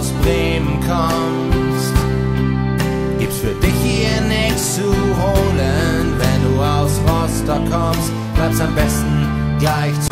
aus Bremen kommst, gibt's für dich hier nichts zu holen. Wenn du aus Rostock kommst, bleibst am besten gleich zu.